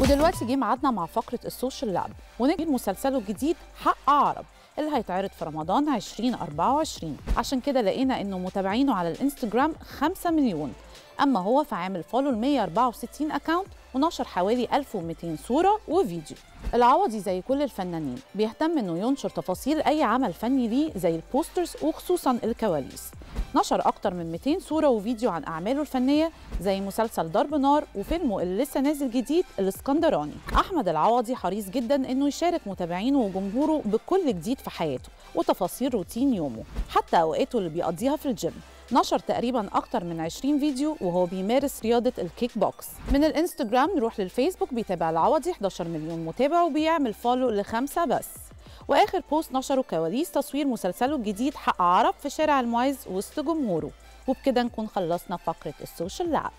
ودلوقتي جه ميعادنا مع فقرة ال social lab ونجي مسلسله الجديد حق عرب اللي هيتعرض في رمضان 2024 عشان كده لقينا إنه متابعينه على الإنستجرام 5 مليون. أما هو فعامل follow ل 164 account ونشر حوالي 1200 صورة وفيديو. العوضي زي كل الفنانين بيهتم إنه ينشر تفاصيل أي عمل فني ليه زي ال posters وخصوصا الكواليس. نشر أكتر من 200 صورة وفيديو عن أعماله الفنية زي مسلسل ضرب نار وفيلمه اللي لسه نازل جديد الإسكندراني. أحمد العوضي حريص جدا إنه يشارك متابعينه وجمهوره بكل جديد في حياته وتفاصيل روتين يومه حتى أوقاته اللي بيقضيها في الجيم. نشر تقريبا أكتر من 20 فيديو وهو بيمارس رياضة ال kick box. من الإنستجرام نروح للفيسبوك بيتابع العوضي 11 مليون متابع وبيعمل follow لخمسة بس. وآخر post نشره كواليس تصوير مسلسله الجديد حق عرب في شارع المعز وسط جمهوره. وبكده نكون خلصنا فقرة السوشيال لاب